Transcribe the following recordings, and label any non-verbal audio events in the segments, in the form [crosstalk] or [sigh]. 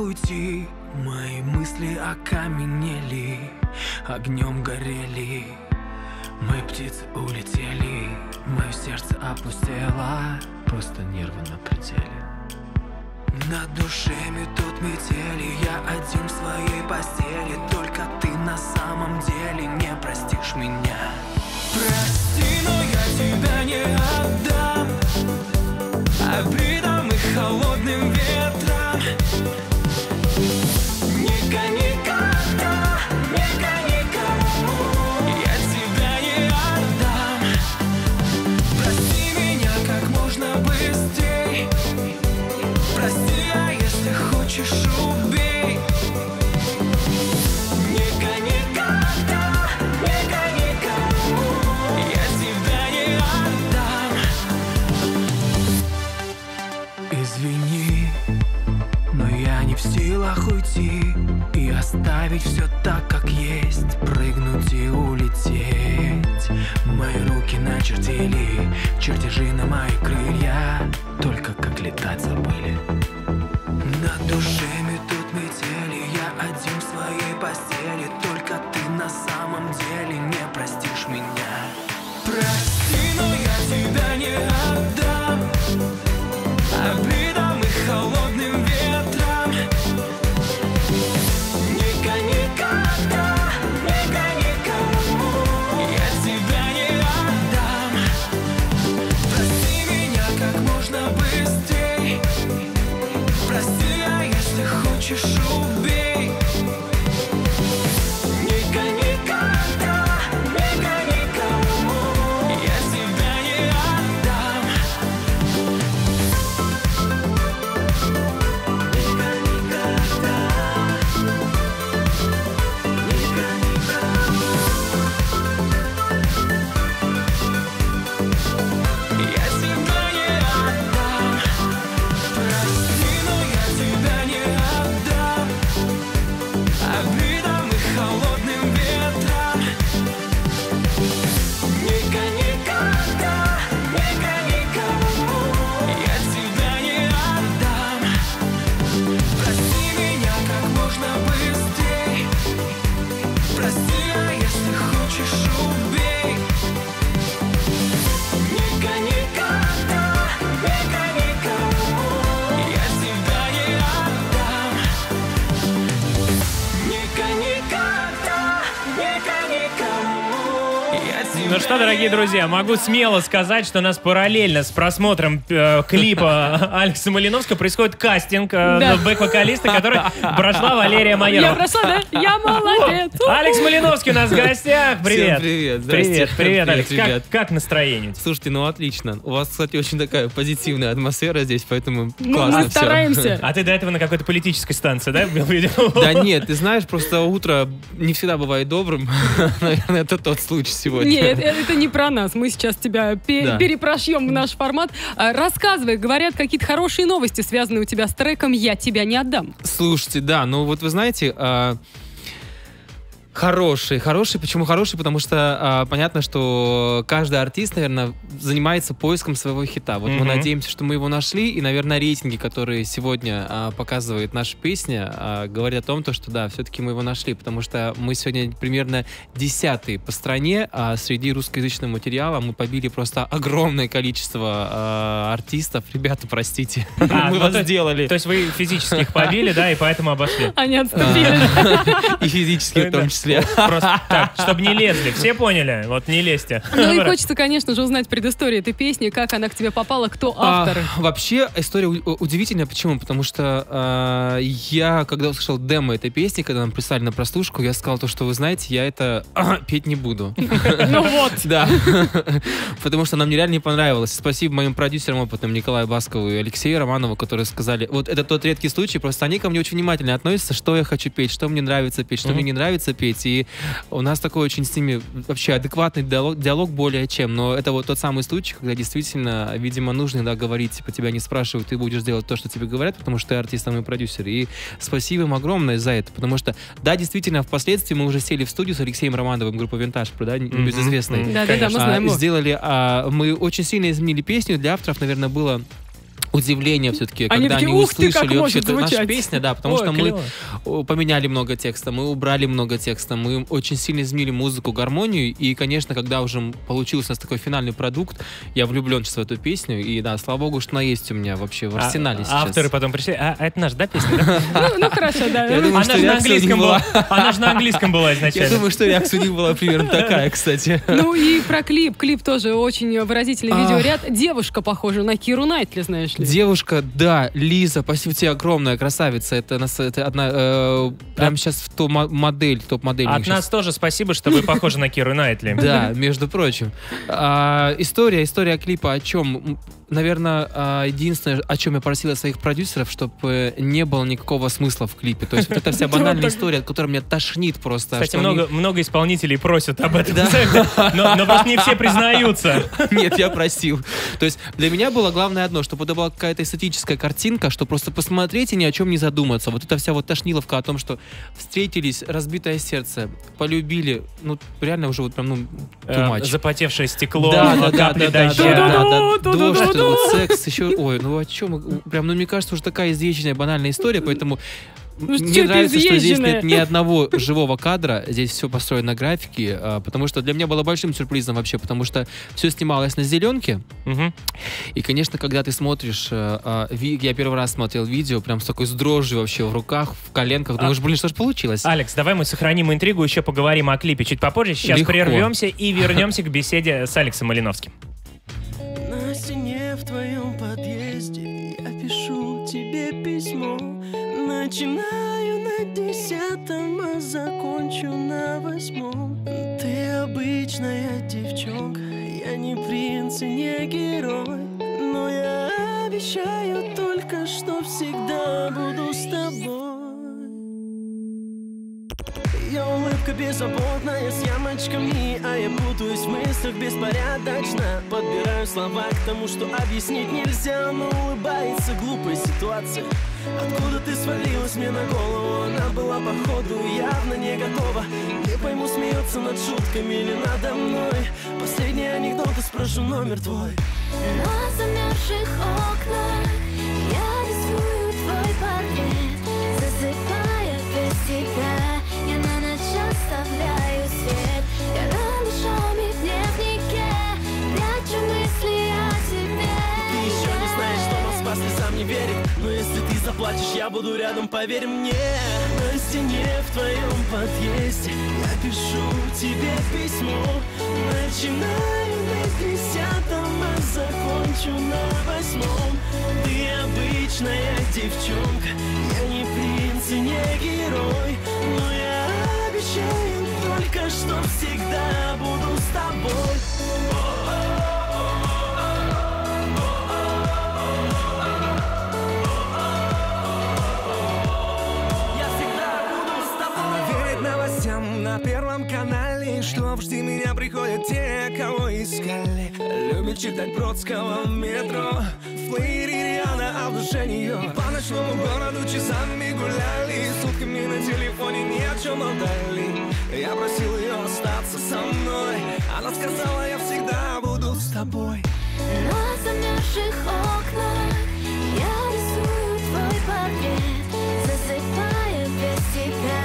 уйти. Мои мысли окаменели Огнем горели. Мои птицы улетели Мое сердце опустело. Просто нервы на пределе. Над душами тут метели Я один в своей постели. Только ты на самом деле Не простишь меня. Прости, но я тебя не отдам. Обидам что, дорогие друзья, могу смело сказать, что у нас параллельно с просмотром э, клипа [laughs] Алекса Малиновского происходит кастинг э, Да. на бэк-вокалиста, который [laughs] прошла Валерия Майорова. Я прошла, да? Я [laughs] молодец. Алекс Малиновский у нас в гостях. Привет. Всем привет. Здрасте. Привет, привет, Алекс. Привет, ребят. Как, как настроение? Слушайте, ну отлично. У вас, кстати, очень такая позитивная атмосфера здесь, поэтому Ну, классно мы стараемся. А ты до этого на какой-то политической станции, да? Да нет, ты знаешь, просто утро не всегда бывает добрым. Наверное, это тот случай сегодня. Нет, это, это не про нас. Мы сейчас тебя пе- Да. перепрошьем в наш формат. А, Рассказывай, говорят, какие-то хорошие новости, связанные у тебя с треком «Я тебя не отдам». Слушайте, да, ну вот вы знаете, а, Хороший, хороший. Почему хороший? Потому что а, понятно, что каждый артист, наверное, занимается поиском своего хита. Вот мы Мгм. надеемся, что мы его нашли, и, наверное, рейтинги, которые сегодня а, показывает наша песня, а, говорят о том, то, что да, все-таки мы его нашли, потому что мы сегодня примерно десятые по стране, а среди русскоязычного материала мы побили просто огромное количество а, артистов. Ребята, простите, А, [laughs] мы ну, вас сделали. То есть вы физически их побили, да, и поэтому обошли. Они отступили. [laughs] И физически в том числе. Просто так, чтобы не лезли. Все поняли? Вот не лезьте. Ну и хочется, конечно же, узнать предысторию этой песни, как она к тебе попала, кто автор. А, вообще история удивительная. Почему? Потому что а, я, когда услышал демо этой песни, когда нам прислали на прослушку, я сказал то, что вы знаете, я это [clears throat] петь не буду. [laughs] Ну вот. [laughs] Да. [laughs] Потому что нам нереально не понравилось. Спасибо моим продюсерам опытным Николаю Баскову и Алексею Романову, которые сказали, вот это тот редкий случай, просто они ко мне очень внимательно относятся, что я хочу петь, что мне нравится петь, что мне не нравится петь. И у нас такой очень с ними вообще адекватный диалог, диалог более чем. Но это вот тот самый случай, когда действительно, видимо, нужно да, говорить, типа тебя не спрашивают, ты будешь делать то, что тебе говорят, потому что ты артист, а мы продюсер. И спасибо им огромное за это, потому что, да, действительно, впоследствии мы уже сели в студию с Алексеем Романовым, группа «Винтаж», да, Мгм. небезызвестной. Мгм. Да-да-да, мы Конечно. знаем. А, сделали, а, мы очень сильно изменили песню. Для авторов, наверное, было удивление все-таки, Они когда такие, они «Ух ты, как услышали вообще наша звучать!» песня, да, потому Ой, что клево. мы поменяли много текста, мы убрали много текста, мы очень сильно изменили музыку, гармонию, и, конечно, когда уже получился у нас такой финальный продукт, я влюблен сейчас в эту песню, и да, слава богу, что она есть у меня вообще в А- арсенале сейчас. Авторы потом пришли. А, а это наш, да, песня? [laughs] Ну, ну, хорошо, да. Я Она же на английском была. Она же на английском была [laughs] Я изначально. думаю, что реакция у них была примерно такая, кстати. [laughs] Ну и про клип. Клип тоже очень выразительный Ах. видеоряд. Девушка похожа на Киру Найтли, знаешь ли. Девушка, да, Лиза, спасибо тебе огромная, красавица. Это, нас, это одна, э, прям сейчас в топ модель, топ-модель. От нас тоже спасибо, что вы похожи на Киру Найтли. Да, между прочим. А, история, история клипа о чем? Наверное, а, единственное, о чем я просила своих продюсеров, чтобы не было никакого смысла в клипе. То есть вот эта вся [laughs] банальная история, от которой меня тошнит просто. Кстати, что они- много, много исполнителей просят об этом. [laughs] Но, но просто не все признаются. [laughs] Нет, я просил. То есть для меня было главное одно, чтобы это была какая-то эстетическая картинка, что просто посмотреть и ни о чем не задуматься. Вот эта вся вот тошниловка о том, что встретились, разбитое сердце, полюбили, ну реально уже вот прям, ну, too Э. Запотевшее стекло, Да, да, да, капли да, да, дождя. да, да, да, дождь, ту-ду-ду. вот секс, еще, ой, ну о чем, прям, ну мне кажется, уже такая изъезженная банальная история, поэтому Ну, мне нравится, что здесь нет ни одного живого кадра, здесь все построено на графике, а, потому что для меня было большим сюрпризом вообще, потому что все снималось на зеленке, Мгм. и, конечно, когда ты смотришь, э, а, я первый раз смотрел видео, прям с такой с дрожью вообще в руках, в коленках, думаешь, блин, что ж получилось? Алекс, давай мы сохраним интригу, еще поговорим о клипе чуть попозже. Сейчас Легко. прервемся и вернемся к беседе с Алексом Малиновским. В твоем подъезде я пишу тебе письмо. Начинаю на десятом, а закончу на восьмом. Ты обычная девчонка, я не принц и не герой. Но я обещаю только, что всегда буду с тобой. Ее улыбка беззаботная с ямочками А я путаюсь в мыслях беспорядочно. Подбираю слова к тому, что объяснить нельзя Но улыбается глупая ситуация. Откуда ты свалилась мне на голову? Она была походу явно не готова. Не пойму, смеется над шутками или надо мной. Последний анекдот и спрошу номер твой На замерзших окнах заплачешь, я буду рядом, поверь мне. На стене в твоем подъезде Я пишу тебе письмо. Начинаю на десятом, а закончу на восьмом. Ты обычная девчонка Я не принц и не герой Но я обещаю только, что всегда буду с тобой на первом канале. Что в жди меня приходят те, кого искали. Любит читать Бродского в метро В плеере Риана, а душе нее По ночному городу часами гуляли. Сутками на телефоне ни о чем болтали Я просил ее остаться со мной. Она сказала, я всегда буду с тобой На замерзших окнах я рисую твой портрет Засыпая без тебя,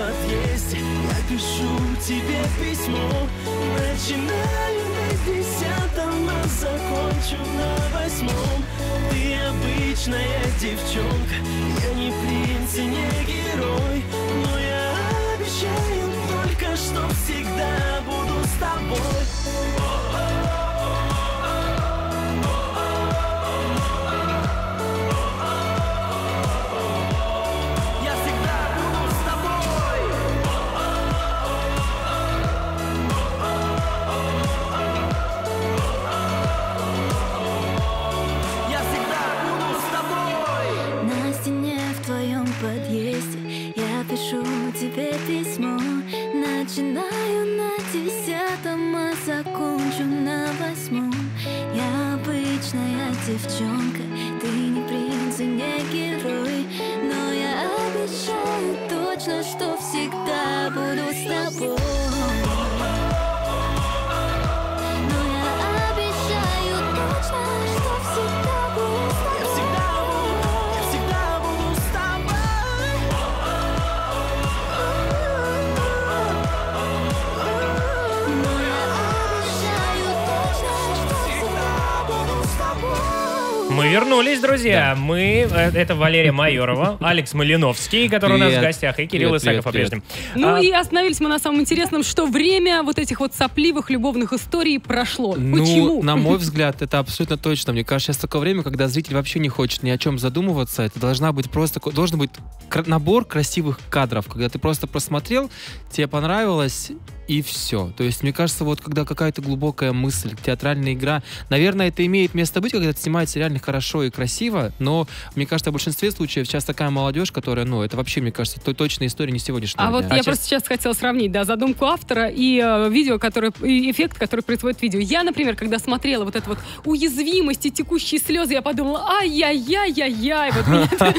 подъезде Я пишу тебе письмо. Начинаю на десятом, а закончу на восьмом. Ты обычная девчонка. Я не принц и не герой Но я обещаю только, что всегда буду с тобой вернулись, друзья. Мы, э, это Валерия Майорова, [laughs] Алекс Малиновский, который у нас в Привет. гостях, и Кирилл Привет, Исаков привет, по-прежнему. Ну А, и остановились мы на самом интересном, что время вот этих вот сопливых любовных историй прошло. Ну, Почему? на мой [laughs] взгляд, это абсолютно точно. Мне кажется, сейчас такое время, когда зритель вообще не хочет ни о чем задумываться. Это должна быть просто должен быть набор красивых кадров, когда ты просто просмотрел, тебе понравилось и все. То есть, мне кажется, вот когда какая-то глубокая мысль, театральная игра, наверное, это имеет место быть, когда это снимается реально хорошо и красиво, но мне кажется, в большинстве случаев сейчас такая молодежь, которая, ну, это вообще, мне кажется, то точная история не сегодняшнего А вот дня. я просто сейчас хотела сравнить, да, задумку автора и э, видео, которое, и эффект, который производит видео. Я, например, когда смотрела вот эту вот уязвимость и текущие слезы, я подумала, ай-яй-яй-яй-яй, вот меня-то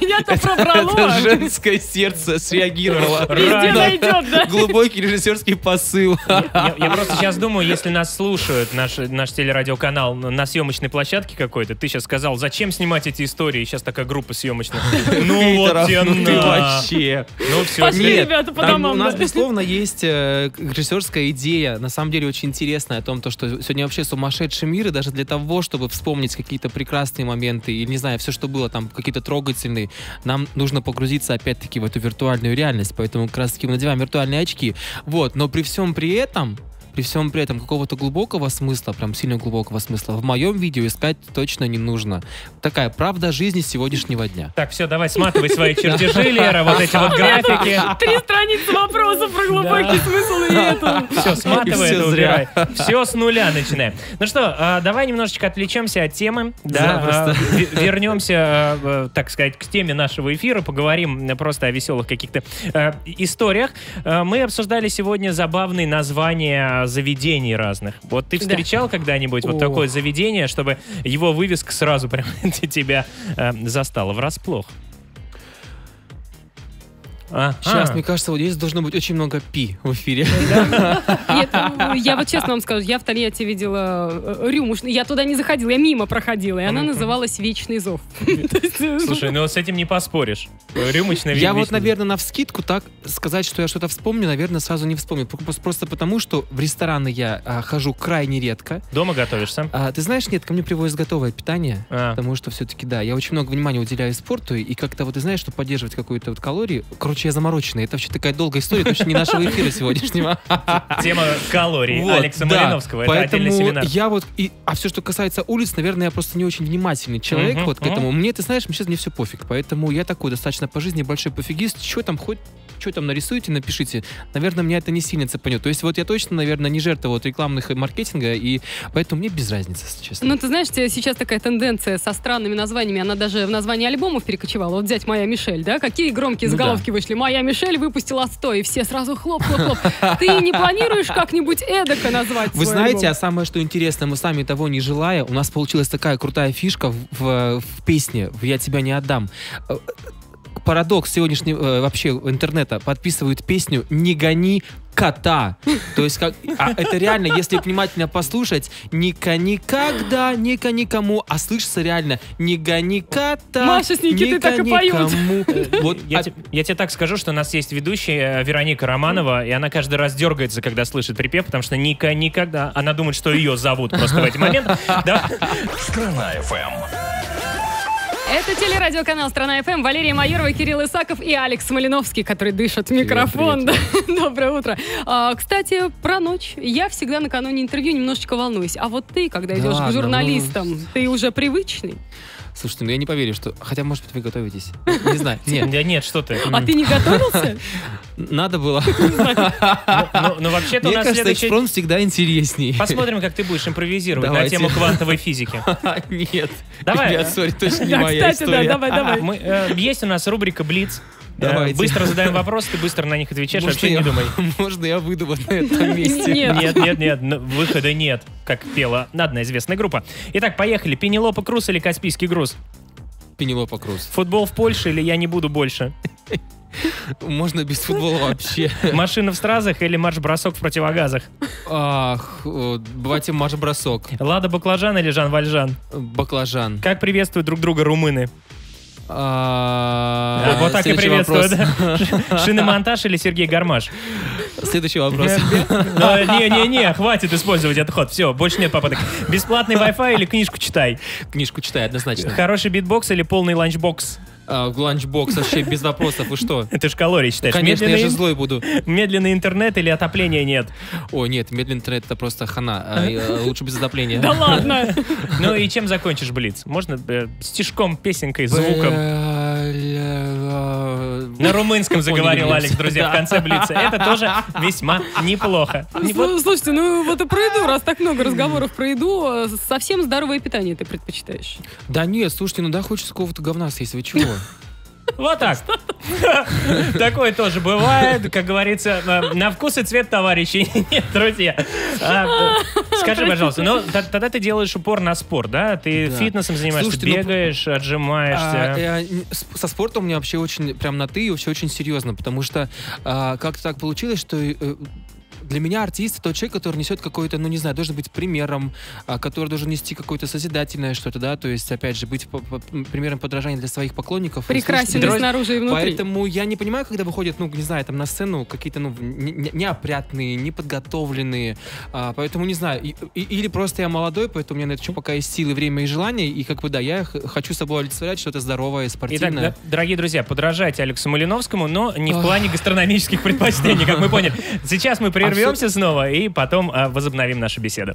[laughs] меня-то пробрало. Это женское сердце среагировало. Везде Рано. найдет, да. Глубокий режиссерский посыл. Я, я просто сейчас думаю, если нас слушают, наш, наш телерадиоканал на съемочной площадке какой-то, ты сейчас сказал, зачем снимать эти истории, сейчас такая группа съемочная. [laughs] Ну вот тебе ты вообще. Ну все, Пошли, ребята, по домам, у нас, безусловно, есть э, режиссерская идея, на самом деле очень интересная, о том, то, что сегодня вообще сумасшедший мир, и даже для того, чтобы вспомнить какие-то прекрасные моменты, или, не знаю, все, что было там, какие-то трогательные, нам нужно погрузиться, опять-таки, в эту виртуальную реальность, поэтому как раз-таки мы надеваем виртуальные очки. Вот, но при всем при этом, при всем при этом какого-то глубокого смысла, прям сильно глубокого смысла, в моем видео искать точно не нужно. Такая правда жизни сегодняшнего дня. Так, все, давай сматывай свои чертежи, Лера, вот эти вот графики. Три страницы вопросов про глубокий смысл и это. Все, сматывай это, зря. убирай. Все с нуля начинаем. Ну что, а, давай немножечко отвлечемся от темы. Да, а, ве- вернемся, а, а, так сказать, к теме нашего эфира. Поговорим э, просто о веселых каких-то э, историях. Э, Мы обсуждали сегодня забавные названия заведений разных. Вот ты Да. встречал когда-нибудь вот такое заведение, чтобы его вывеска сразу прям [laughs] тебя э, застала врасплох? Ага. Сейчас, мне кажется, вот здесь должно быть очень много пи в эфире. Нет, ну, я вот честно вам скажу, я в Тольятти видела э, рюму. Я туда не заходила, я мимо проходила, и она называлась «Вечный зов». [laughs] Слушай, ну с этим не поспоришь. Рюмочная Я вот, наверное, на вскидку так сказать, что я что-то вспомню, наверное, сразу не вспомню. Просто, потому, что в рестораны я а, хожу крайне редко. Дома готовишься? А, ты знаешь, нет, ко мне привозят готовое питание. А. Потому что все-таки, да, я очень много внимания уделяю спорту, и как-то вот, ты знаешь, чтобы поддерживать какую-то вот калории, короче, я замороченный. Это вообще такая долгая история, точно не нашего эфира сегодняшнего. Тема калорий Вот, Алекса да. Малиновского. Это Поэтому отдельный семинар. я вот, и, а все, что касается улиц, наверное, я просто не очень внимательный человек Мгм, вот к мгм. этому. Мне, ты знаешь, сейчас мне все пофиг. Поэтому я такой достаточно по жизни большой пофигист. Что там хоть что там нарисуете, напишите. Наверное, меня это не сильно цепанет. То есть вот я точно, наверное, не жертва вот рекламных и маркетинга, и поэтому мне без разницы, если честно. Ну, ты знаешь, сейчас такая тенденция со странными названиями, она даже в названии альбомов перекочевала. Вот взять «Моя Мишель», да? Какие громкие Ну заголовки вышли? «Моя Мишель» выпустила 100, и все сразу хлоп-хлоп-хлоп. Ты не планируешь как-нибудь эдако назвать Вы знаете, а самое что интересно, мы сами того не желая, у нас получилась такая крутая фишка в, в- в песне «Я тебя не отдам». Э, Парадокс сегодняшнего э, вообще интернета подписывают песню «Не гони кота». То есть как, а это реально, если внимательно послушать, не гони когда, не гони кому, а слышится реально «Не гони кота, Маша с Никитой не так и поют. кому». Вот, Я, а- те- я тебе так скажу, что у нас есть ведущая э, Вероника Романова, и она каждый раз дергается, когда слышит припев, потому что Ника никогда... Она думает, что ее зовут просто в эти моменты. Да? Страна FM. Это телерадиоканал «Страна ФМ». Валерия Майорова, Кирилл Исаков и Алекс Смолиновский, который дышит в микрофон. Да. [laughs] Доброе утро. А, кстати, про ночь. Я всегда накануне интервью немножечко волнуюсь. А вот ты, когда Да идешь к ладно, журналистам, ты уже привычный? Слушайте, ну я не поверю, что... Хотя, может быть, вы готовитесь. Не знаю. [laughs] Нет, Да нет, что ты. А ты не готовился? [laughs] надо было. [laughs] Ну, ну, вообще-то у нас кажется, следующий... экспромт всегда интересней. Посмотрим, как ты будешь импровизировать на тему квантовой физики. Нет. Давай. Ребят, сори, точно не моя кстати, да, история. давай, давай. Мы, э, есть у нас рубрика «Блиц». Э, Давайте. Быстро задаем вопросы, ты быстро на них отвечаешь, Может, вообще я- не думай. [laughs] Можно я выйду вот на этом [laughs] месте? Нет. Нет, нет, нет, н- выхода нет, как пела одна известная группа. Итак, поехали. Пенелопа Круз или Каспийский груз? Пенелопа Круз. Футбол в Польше или я не буду больше? [laughs] Можно без футбола вообще. Машина в стразах или марш-бросок в противогазах? Ах, э, давайте марш-бросок. Лада Баклажан или Жан Вальжан? Баклажан. Как приветствуют друг друга румыны? А, вот так и вопрос. да? Шиномонтаж или Сергей Гармаш? Следующий вопрос. Не-не-не, хватит использовать этот ход. Все, больше нет попыток. Бесплатный Wi-Fi или книжку читай? Книжку читай, однозначно. Хороший битбокс или полный ланчбокс? А, в ланчбокс вообще без вопросов. Вы что? Ты ж калории считаешь. Конечно, я же злой буду. Медленный интернет или отопления нет? О, нет, медленный интернет это просто хана. А, э, Лучше без отопления. Да ладно. [laughs] Ну и чем закончишь Блиц? Можно э, стишком, песенкой, звуком? На румынском заговорил Алекс, друзья, в конце Блица. Это тоже весьма неплохо. Слушайте, ну вот и про еду, раз так много разговоров про еду, э, совсем здоровое питание ты предпочитаешь. Да нет, слушайте, ну да, хочется какого-то говна съесть, вы чего? Вот так. Такое тоже бывает, как говорится, на- на вкус и цвет товарищей. [laughs] Нет, друзья. А, Скажи, пожалуйста, ну [laughs] тогда ты делаешь упор на спорт, да? Ты Да. фитнесом занимаешься, Слушайте, ну, бегаешь, А, отжимаешься. н- с- Со спортом у меня вообще очень прям на ты и вообще очень серьезно, потому что а, как-то так получилось, что э, для меня артист это тот человек, который несет какой-то, ну не знаю, должен быть примером, а, который должен нести какое-то созидательное что-то, да, то есть опять же быть по- по- примером подражания для своих поклонников. Прекрасен и снаружи и внутри. Поэтому я не понимаю, когда выходят, ну, не знаю, там на сцену какие-то, ну, не- не- неопрятные, неподготовленные. А, поэтому, не знаю, и- и- или просто я молодой, поэтому у меня на это еще пока есть силы, время и желание. И как бы, да, я хочу собой олицетворять что-то здоровое, Итак, спортивное. да, дорогие друзья, подражайте Алексу Малиновскому, но не в плане гастрономических предпочтений, как мы поняли. Сейчас мы прервемся снова и потом а, возобновим нашу беседу.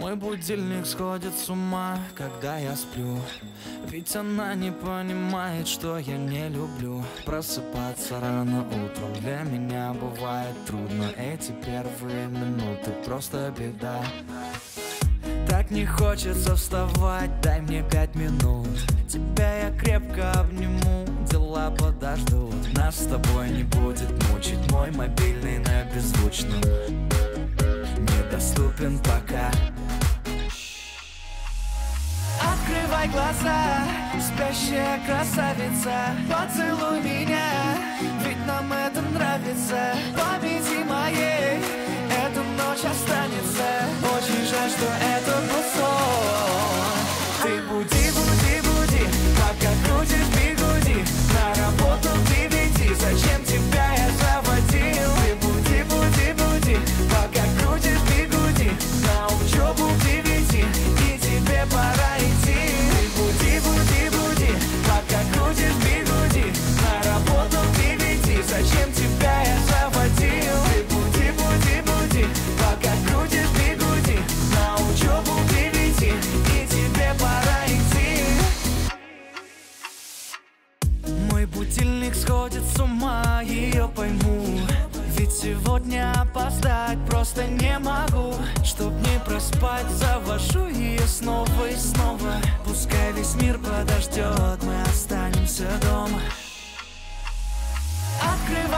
Мой будильник сходит с ума, когда я сплю. Ведь она не понимает, что я не люблю. Просыпаться рано утром для меня бывает трудно. Эти первые минуты просто беда не хочется вставать, дай мне пять минут Тебя я крепко обниму, дела подождут Нас с тобой не будет мучить. Мой мобильный на беззвучном Недоступен пока. Открывай глаза, спящая красавица. Поцелуй меня, ведь нам это нравится. Победи моей, ночь останется. Очень жаль, что это был сон Ты буди, буди, буди, пока крутишь бигуди На работу ты веди, зачем тебя я заводил? Ты буди, буди, буди, пока крутишь бигуди На учебу ты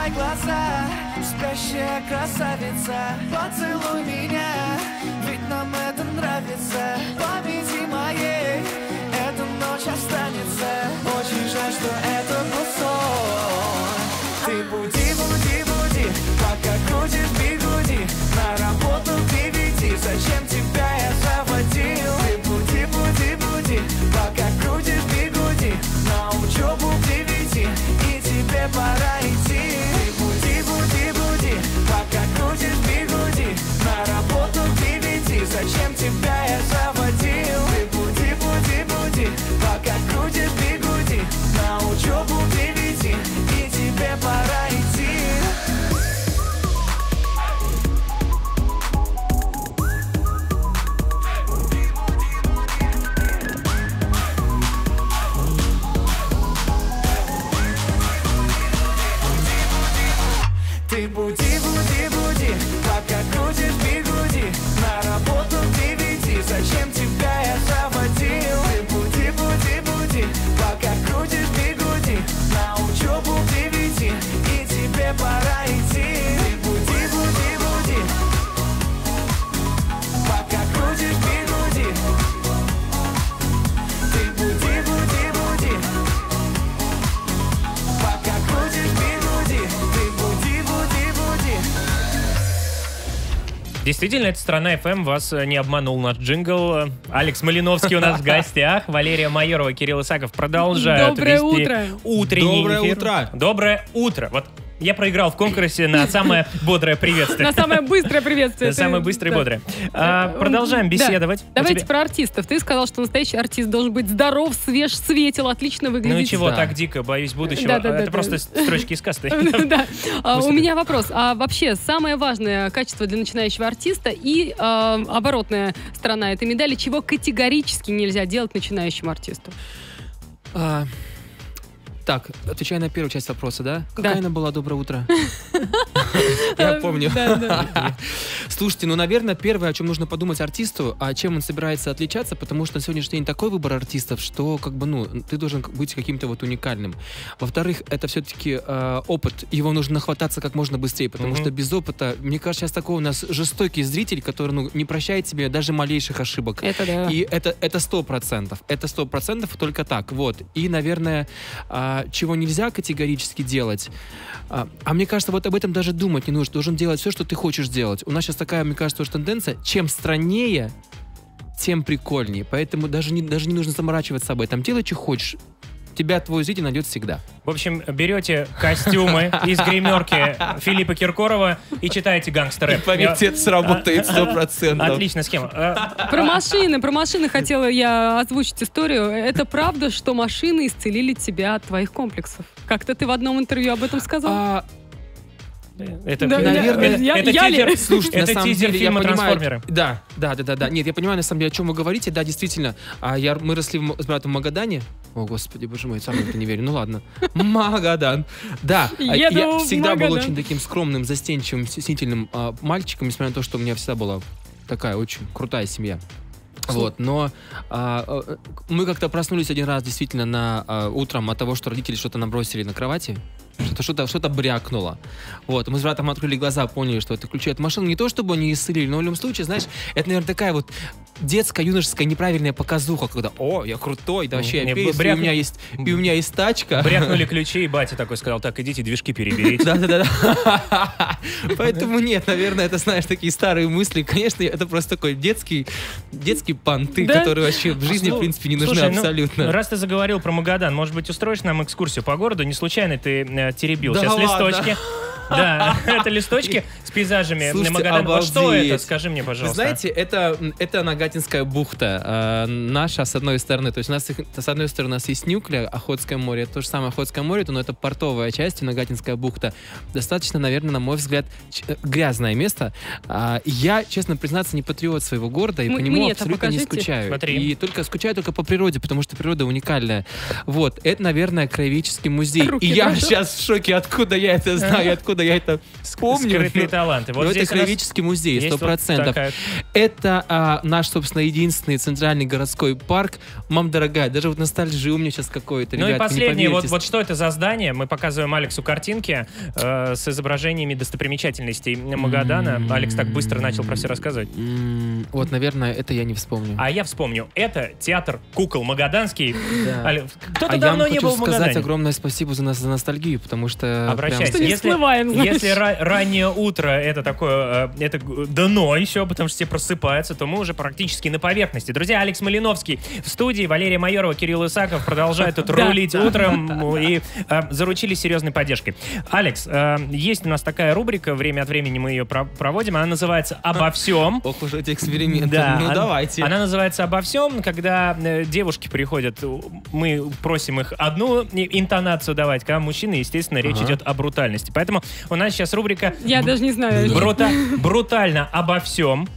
Открывай глаза, спящая красавица. Поцелуй меня, ведь нам это нравится. Победи моей, эта ночь останется. Очень жаль, что это был сон Ты буди, буди, буди, пока крутишь бигуди Действительно, это страна FM, вас э, не обманул наш джингл. Алекс Малиновский у нас в гостях, Валерия Майорова, Кирилл Исаков продолжают Доброе вести утро. утренний Доброе эфир. утро. Доброе утро. Вот я проиграл в конкурсе на самое бодрое приветствие. На самое быстрое приветствие. На самое быстрое и бодрое. А, Продолжаем Да. беседовать. Давайте про артистов. Ты сказал, что настоящий артист должен быть здоров, свеж, светел, отлично выглядеть. Ну и чего так дико, боюсь будущего. Это просто строчки из касты. [laughs] Да. А, У меня вопрос. А вообще самое важное качество для начинающего артиста и а, оборотная сторона этой медали, чего категорически нельзя делать начинающему артисту? Так, отвечая на первую часть вопроса, да? Какая Да. она была? Доброе утро. [laughs] Я помню. [laughs] Слушайте, ну, наверное, первое, о чем нужно подумать артисту, а чем он собирается отличаться, потому что на сегодняшний день такой выбор артистов, что, как бы, ну, ты должен быть каким-то вот уникальным. Во-вторых, это все-таки опыт, его нужно нахвататься как можно быстрее, потому что без опыта, мне кажется, сейчас такой у нас жестокий зритель, который, ну, не прощает себе даже малейших ошибок. Это да. И это это сто процентов. Это сто процентов только так. Вот. И, наверное, а, чего нельзя категорически делать. А, а мне кажется, вот об этом даже думать не нужно. Должен делать все, что ты хочешь делать. У нас сейчас такая, мне кажется, тоже тенденция. Чем страннее, тем прикольнее. Поэтому даже не, даже не нужно заморачиваться об этом. Делай, что хочешь. Тебя твой зритель найдет всегда. В общем, берете костюмы [laughs] из гримерки Филиппа Киркорова и читаете гангстер это сработает сто процентов. Отличная схема. А, Про машины, про машины хотела я озвучить историю. Это правда, что машины исцелили тебя от твоих комплексов? Как-то ты в одном интервью об этом сказал. А, Это, Да, наверное, я- это я тизер, Слушайте, на это самом тизер деле, я фильма понимаю, «Трансформеры». Да, да, да, да, да. Нет, я понимаю, на самом деле, о чем вы говорите. Да, действительно, а я, мы росли в с братом в Магадане. О, господи, боже мой, сам это не верю. Ну ладно. Магадан. Да, а Еду я всегда был Магадан. очень таким скромным, застенчивым, стеснительным а, мальчиком, несмотря на то, что у меня всегда была такая очень крутая семья. Вот, но а, а, мы как-то проснулись один раз действительно на а, утром от того, что родители что-то набросили на кровати, что-то что-то что-то брякнуло. Вот, мы с братом открыли глаза, поняли, что это ключи от машины. Не то, чтобы они исцелили, но в любом случае, знаешь, это, наверное, такая вот детская, юношеская, неправильная показуха, когда, о, я крутой, да вообще Не, я перец, и бряк- у меня есть, и у меня есть тачка. Брякнули ключи, и батя такой сказал, так, идите движки переберите. Да, да, да. [laughs] Поэтому нет, наверное, это, знаешь, такие старые мысли. Конечно, это просто такой детский, детский понты, которые вообще в жизни, в принципе, не нужны ну, абсолютно. раз ты заговорил про Магадан, может быть, устроишь нам экскурсию по городу? Не случайно ты э, теребил Да сейчас ладно? листочки. Да, [laughs] это листочки с пейзажами Магадана. Вот что это? Скажи мне, Вы пожалуйста. знаете, это, это Нагатинская бухта. э, наша, с одной стороны. То есть у нас, с одной стороны, у нас есть Нюкля, Охотское море. Это то же самое Охотское море, но это портовая часть, и Нагатинская бухта. Достаточно, наверное, на мой взгляд, э, грязное место. А, я, честно признаться, не патриот своего города, и М- по нему абсолютно не скучаю. Смотри. И только скучаю только по природе, потому что природа уникальная. Вот, это, наверное, краеведческий музей. Руки и я сейчас в шоке, откуда я это знаю, [laughs] откуда я это помню. Скрытые таланты. Вот Но это краеведческий музей, есть сто вот процентов. такая- Это а, наш, собственно, единственный центральный городской парк. Мам, дорогая, даже вот ностальжи у меня сейчас какой-то, Ну и ребятки, не последнее, вот, вот что это за здание? Мы показываем Алексу картинки э, с изображениями достопримечательностей Магадана. Алекс так быстро начал про все рассказывать. М, Вот, наверное, это я не вспомню. А я вспомню, это театр кукол Магаданский. Да. Кто-то А я давно не хочу был в сказать Магадане. огромное спасибо за, нас, за ностальгию, потому что... Обращайся. Что не Если- всплываем, знаешь. Если ра- раннее утро это такое, э, это дно еще, потому что все просыпаются, то мы уже практически на поверхности. Друзья, Алекс Малиновский в студии, Валерия Майорова, Кирилл Исаков продолжают тут [laughs] рулить утром [laughs] и э, заручились серьезной поддержкой. Алекс, э, есть у нас такая рубрика, время от времени мы ее про- проводим, она называется «Обо [laughs] всем». Ох уж эти эксперименты. Да, ну давайте. Она называется «Обо всем», когда девушки приходят, мы просим их одну интонацию давать, когда мужчины, естественно, речь Ага. идет о брутальности. Поэтому у нас сейчас рубрика Я даже не знаю. Брута- брутально обо всем.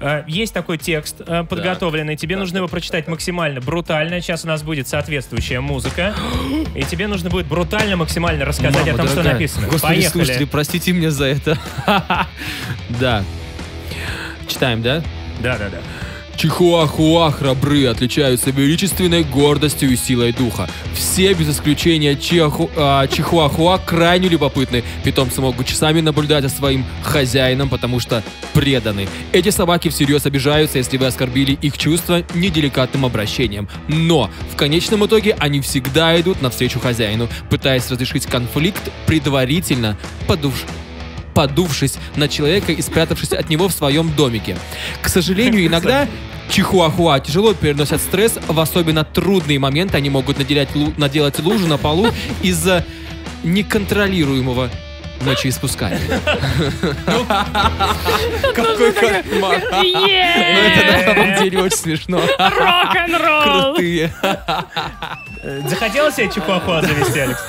Э, Есть такой текст э, подготовленный, тебе нужно его прочитать максимально брутально. Сейчас у нас будет соответствующая музыка. И тебе нужно будет брутально, максимально рассказать Мама о том, что дорогая. написано. Господи, слушатели, Поехали. простите меня за это. [laughs] Да. Читаем, да? Да, да, да. Чихуахуа храбры отличаются величественной гордостью и силой духа. Все, без исключения чиху, а, чихуахуа, крайне любопытны. Питомцы могут часами наблюдать за своим хозяином, потому что преданы. Эти собаки всерьез обижаются, если вы оскорбили их чувства неделикатным обращением. Но в конечном итоге они всегда идут навстречу хозяину, пытаясь разрешить конфликт предварительно подуш... подувшись на человека и спрятавшись от него в своем домике. К сожалению, иногда Чихуахуа тяжело переносят стресс, в особенно трудные моменты они могут наделять наделать лужу на полу [laughs] из-за неконтролируемого мочеиспускания. Какой кошмар. Ну, это на самом деле очень смешно. Рок-н-ролл! Крутые. Э, Захотел себе чихуахуа завести, Алекс?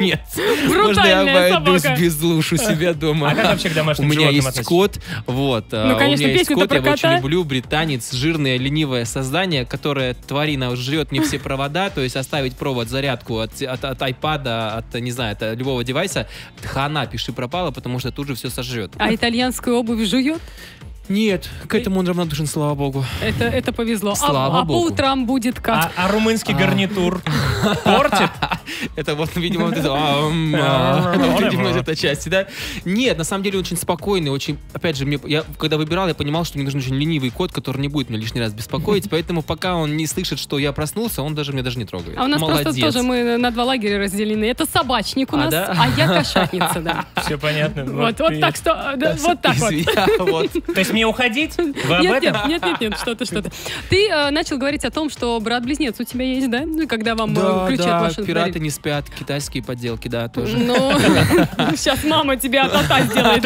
Нет. Можно я обойдусь без луж у себя дома? А как вообще к У домашним меня животным есть кот, вот. а, Ну, конечно, у меня есть песня-то кот, я его очень люблю, британец, жирное, ленивое создание, которое, тварина, жрет мне все провода, то есть оставить провод, зарядку от, от, от айпада, от, не знаю, от любого девайса, хана, пиши пропала, потому что тут же все сожрет. А итальянскую обувь жует? Нет, к этому он равнодушен, слава богу. Это, это повезло. А- Слава а, по богу. утрам будет как? А, а румынский гарнитур [laughs] портит? Это вот, видимо, вот это, а, [laughs] а, этой части, да? Нет, на самом деле очень спокойный, очень, опять же, мне, я когда выбирал, я понимал, что мне нужен очень ленивый кот, который не будет меня лишний раз беспокоить, [laughs] поэтому пока он не слышит, что я проснулся, он даже меня даже не трогает. А у нас просто тоже мы на два лагеря разделены. Это собачник у А, нас, а я кошатница, да. Все понятно. Вот, так что, вот так вот. То есть мне уходить? Вы об Нет, этом? нет, нет, нет, нет, что-то, что-то. Ты э, начал говорить о том, что брат-близнец у тебя есть, да? Ну, когда вам э, Да, ключи от да, машины пираты подарили. не спят, китайские подделки, да, тоже. Ну, [laughs] сейчас мама тебя от-ата сделает.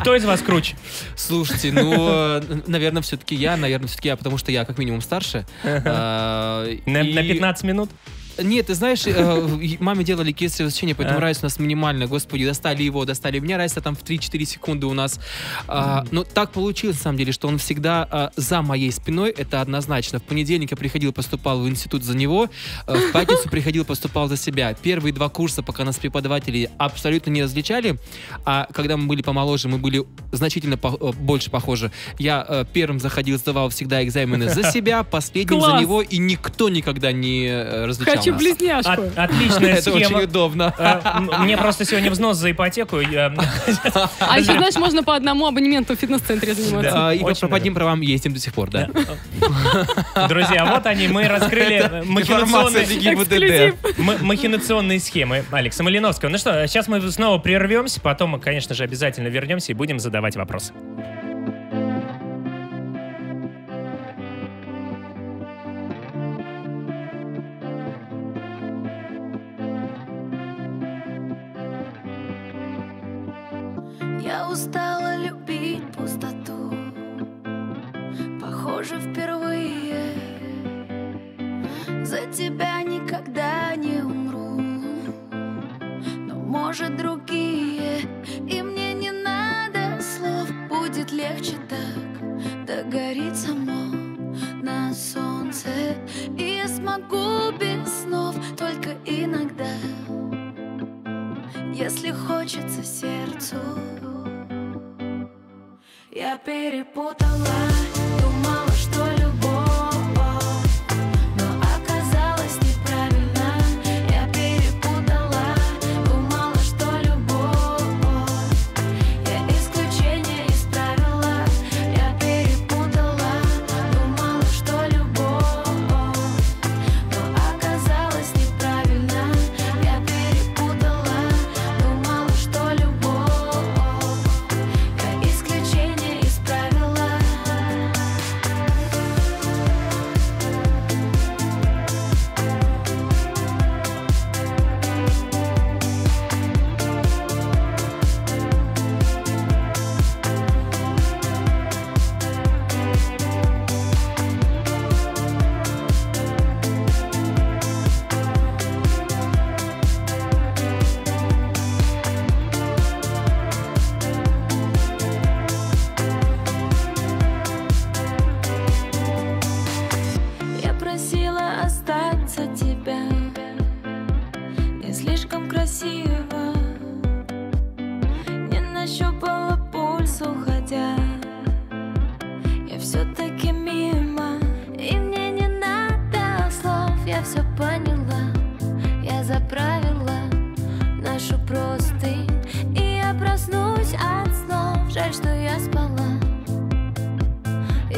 Кто из вас круче? Слушайте, ну, наверное, все-таки я, наверное, все-таки я, потому что я как минимум старше. На, и- на 15 минут? Нет, ты знаешь, э, маме делали кесарево сечение, поэтому А. разница у нас минимальная. Господи, достали его, достали меня, разница там в 3-4 секунды у нас. А, но так получилось, на самом деле, что он всегда а, за моей спиной, это однозначно. В понедельник я приходил, поступал в институт за него, э, в пятницу приходил, поступал за себя. Первые два курса, пока нас преподаватели абсолютно не различали, а когда мы были помоложе, мы были значительно по- э, больше похожи. Я э, первым заходил, сдавал всегда экзамены за [laughs] себя, последним за Класс. него, и никто никогда не э, различал Хочу близняшку. От- отличная [laughs] Это очень схема. удобно. М- Мне просто сегодня взнос за ипотеку. я- [laughs] А еще, знаешь, можно по одному абонементу в фитнес-центре заниматься. И по одним правам ездим до сих пор, да. Друзья, вот они, мы раскрыли э, махинационные, схемы Алекса Малиновского. Ну что, сейчас мы снова прервемся, потом мы, конечно же, обязательно вернемся и будем задавать вопросы. Я устала любить пустоту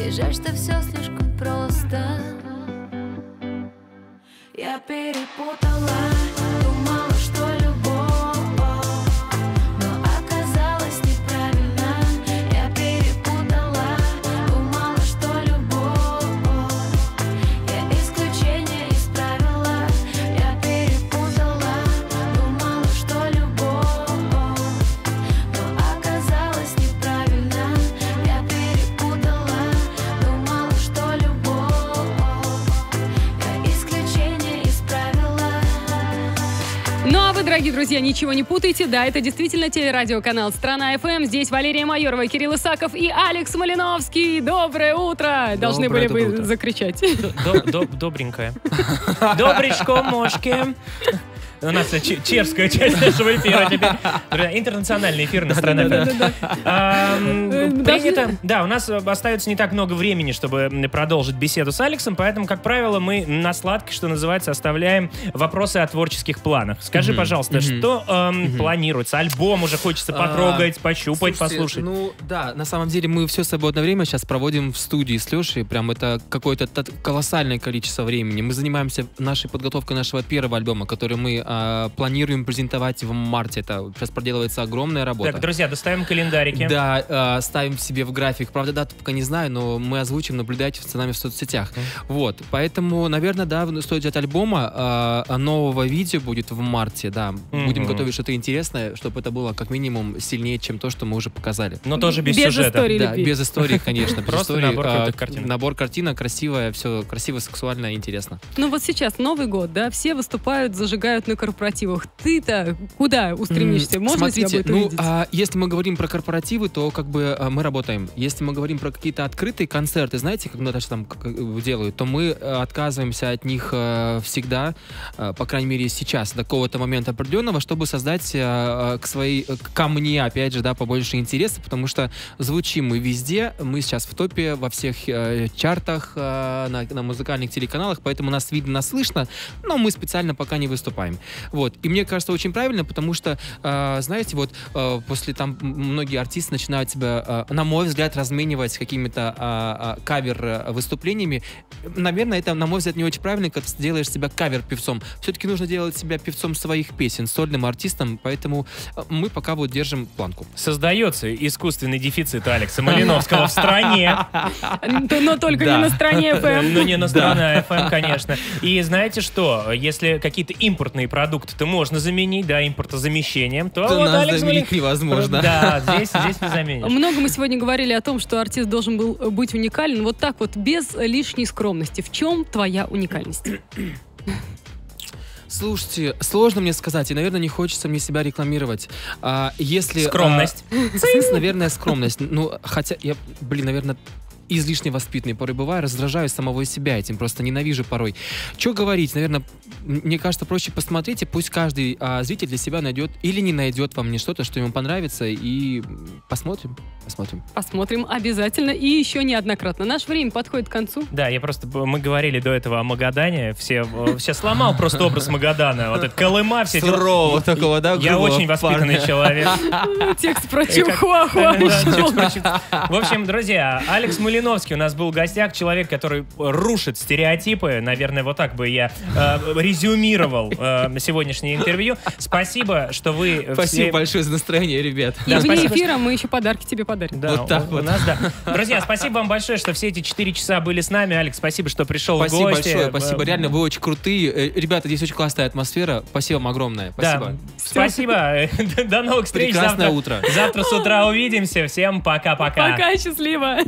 и жаль, что все слишком просто. Я перепутала друзья, ничего не путайте. Да, это действительно телерадиоканал «Страна ФМ». Здесь Валерия Майорова, Кирилл Исаков и Алекс Малиновский. Доброе утро! Должны Доброе, были бы утро. закричать. До- до- Добренькая. [laughs] У нас че- чешская часть нашего эфира теперь. Интернациональный эфир на Э, Принято. Да, у нас остается не так много времени, чтобы продолжить беседу с Алексом, поэтому, как правило, мы на сладко, что называется, оставляем вопросы о творческих планах. Скажи, пожалуйста, что планируется? Альбом уже хочется А, потрогать, пощупать, послушать. Ну, да, на самом деле мы все свободное время сейчас проводим в студии с Лешей. Прям это какое-то колоссальное количество времени. Мы занимаемся нашей подготовкой нашего первого альбома, который мы а, планируем презентовать в марте. Это сейчас проделывается огромная работа. Так, друзья, доставим календарики. Да, а, ставим себе в график. Правда, дату пока не знаю, но мы озвучим, наблюдайте за нами в соцсетях. Вот, поэтому, наверное, да, стоит ждать альбома. а, а нового видео будет в марте, да. Будем Мгм. готовить что-то интересное, чтобы это было как минимум сильнее, чем то, что мы уже показали. Но тоже без, Без сюжета. истории. Да, любви. без истории, конечно. без Просто истории. набор А, картинок. Набор картинок, красивое, все красиво, сексуально, интересно. Ну вот сейчас Новый год, да, все выступают, зажигают на корпоративах. Ты-то куда устремишься? Можно смотрите, тебя будет ну, увидеть? а, если мы говорим про корпоративы, то как бы а, мы работаем. Если мы говорим про какие-то открытые концерты, знаете, как Наташа там как, э, делают, то мы э, отказываемся от них э, всегда, э, по крайней мере сейчас, до какого-то момента определенного, чтобы создать э, к своей, ко мне, опять же, да, побольше интереса, потому что звучим мы везде, мы сейчас в топе во всех э, чартах, э, на, на музыкальных телеканалах, поэтому нас видно, нас слышно, но мы специально пока не выступаем. Вот. И мне кажется, очень правильно, потому что, э, знаете, вот э, после там многие артисты начинают себя, э, на мой взгляд, разменивать какими-то а, а, кавер-выступлениями. Наверное, это, на мой взгляд, не очень правильно, когда ты делаешь себя кавер-певцом. Все-таки нужно делать себя певцом своих песен, сольным артистом, поэтому э, мы пока вот держим планку. Создается искусственный дефицит Алекса Малиновского в стране. [laughs] Но только не на стороне ФМ. [laughs] Ну, не на страна FM, конечно. И знаете что? Если какие-то импортные продукты-то можно заменить, да, импортозамещением, то То вот нас Алекс заменить Малин- невозможно. Да, здесь, здесь не заменишь. Много мы сегодня говорили о том, что артист должен был быть уникален. Вот так вот, без лишней скромности. В чем твоя уникальность? Слушайте, сложно мне сказать, и, наверное, не хочется мне себя рекламировать. А, если, а, Скромность. [laughs] Цинс, наверное, скромность. Ну, хотя я, блин, наверное, излишне воспитанный порой бываю, раздражаю самого себя этим, просто ненавижу порой. Что говорить, наверное, мне кажется, проще посмотреть, и пусть каждый а, зритель для себя найдет или не найдет во мне что-то, что ему понравится, и посмотрим, посмотрим. Посмотрим обязательно и еще неоднократно. Наше время подходит к концу. Да, я просто, мы говорили до этого о Магадане, все, все сломал просто образ Магадана, вот это Колыма, все дела. Сурового такого, да, Я очень воспитанный парня. человек. Текст про Чихуахуа. [laughs] В общем, друзья, Алекс Малиновский у нас был в гостях, человек, который рушит стереотипы. Наверное, вот так бы я э, резюмировал э, сегодняшнее интервью. Спасибо, что вы Спасибо все- большое за настроение, ребят. И Да, вне спасибо, эфира мы еще подарки тебе подарим. Да, Вот так у, у вот. нас, да. Друзья, спасибо вам большое, что все эти 4 часа были с нами. Алекс, спасибо, что пришел Спасибо в гости. большое, спасибо, Э, реально, вы очень крутые. Э, Ребята, здесь очень классная атмосфера. Спасибо вам огромное. Да, Спасибо. спасибо. До новых встреч. Прекрасное завтра. утро. Завтра с утра увидимся. Всем пока-пока. Пока, счастливо.